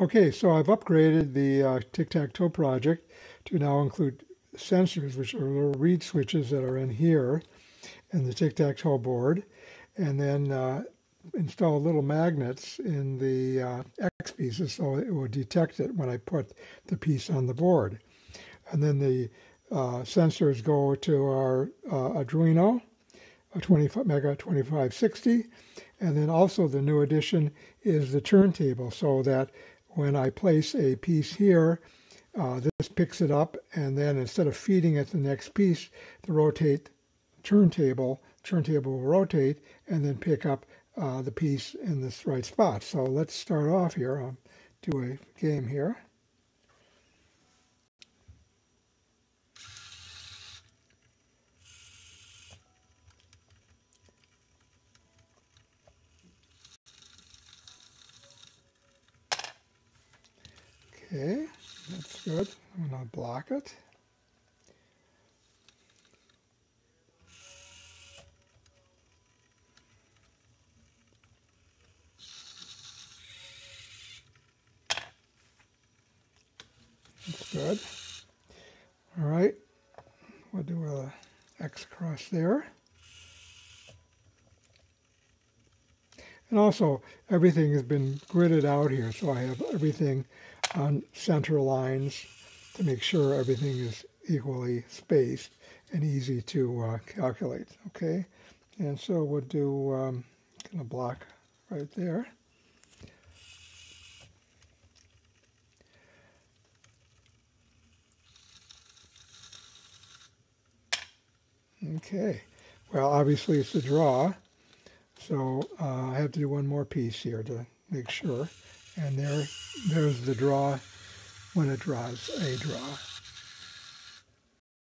Okay, so I've upgraded the uh, tic-tac-toe project to now include sensors, which are little reed switches that are in here in the tic-tac-toe board, and then uh, install little magnets in the uh, X pieces so it will detect it when I put the piece on the board. And then the uh, sensors go to our uh, Arduino, a 25 Mega 2560, and then also the new addition is the turntable so that when I place a piece here, uh, this picks it up and then instead of feeding it the next piece, the rotate turntable, turntable will rotate and then pick up uh, the piece in this right spot. So let's start off here. I'll do a game here. Okay, that's good. I'm going to block it. That's good. All right, we'll do a X across there. And also, everything has been gridded out here, so I have everything on center lines to make sure everything is equally spaced and easy to uh, calculate, okay? And so we'll do um, kind of block right there. Okay, well obviously it's a draw, so uh, I have to do one more piece here to make sure. And there, there's the draw when it draws a draw.